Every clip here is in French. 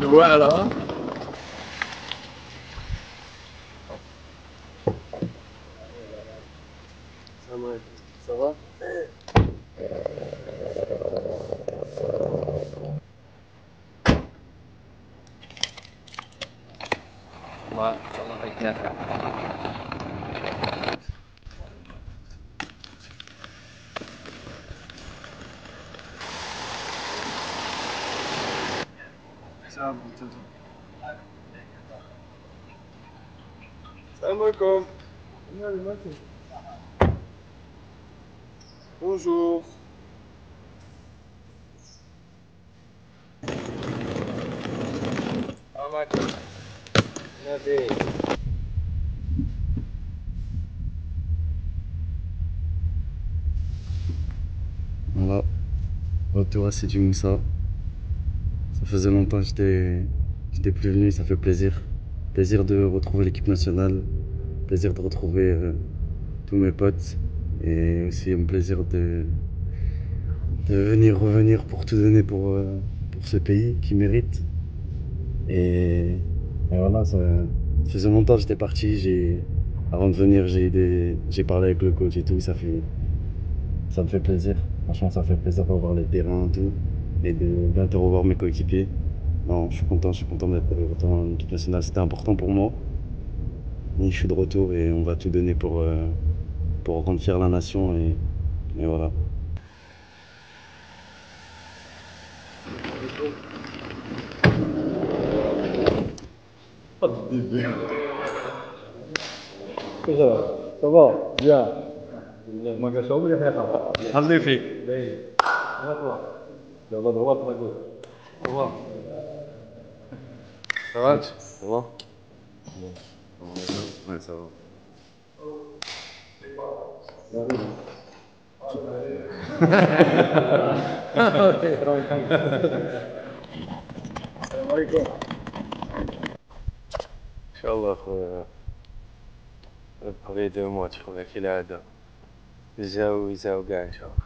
Voilà. Ça va Ouais, ça va avec Salam alaikum. Bonjour. Voilà, retour à Moussa. Ça faisait longtemps que j'étais plus venu, ça fait plaisir. Plaisir de retrouver l'équipe nationale, plaisir de retrouver euh, tous mes potes et aussi un plaisir de, de venir revenir pour tout donner pour, euh, pour ce pays qui mérite. Et, et voilà, ça, faisait longtemps que j'étais parti. Avant de venir, j'ai, parlé avec le coach et tout. Ça, fait, ça me fait plaisir. Franchement, ça fait plaisir de revoir les terrains et tout Et de, bien de revoir mes coéquipiers. Non, je suis content, je suis content d'être de retour en équipe nationale. C'était important pour moi. Et je suis de retour et on va tout donner pour, euh, pour rendre fier la nation. Et, et voilà. Ça va Bien. ما كنشوف ولا حقيقة خلي فيك لو ضغط ما قول سراج الله. ما يسوون ان شاء الله أخويا. ربح غيدي وموت خويا كي العاده يزاو يزاو كاع إن شاء الله.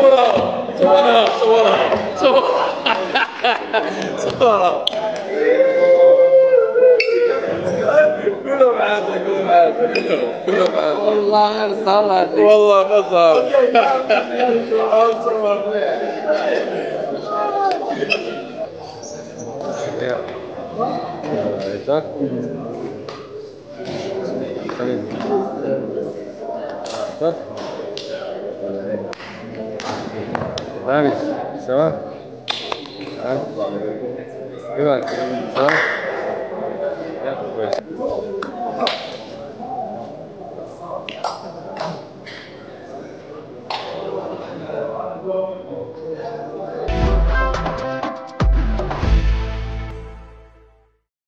صورها صورها صورها صورها قولوا معاك قولوا معاك والله غير صار. والله ما صار. Так? Так? Давид, сама? Так? Иван, сама? Я